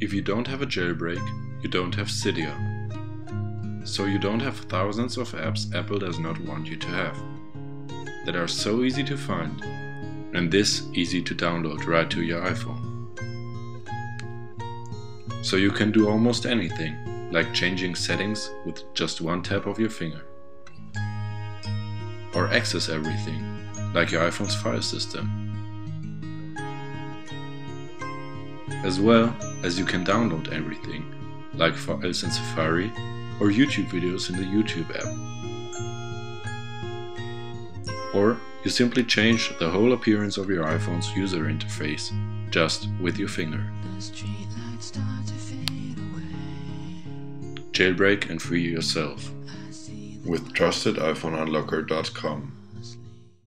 If you don't have a jailbreak, you don't have Cydia. So you don't have thousands of apps Apple does not want you to have. That are so easy to find and this easy to download right to your iPhone. So you can do almost anything, like changing settings with just one tap of your finger. Or access everything, like your iPhone's file system. As well as you can download everything, like files in Safari or YouTube videos in the YouTube app. Or you simply change the whole appearance of your iPhone's user interface just with your finger. Jailbreak and free yourself with trustediphoneunlocker.com.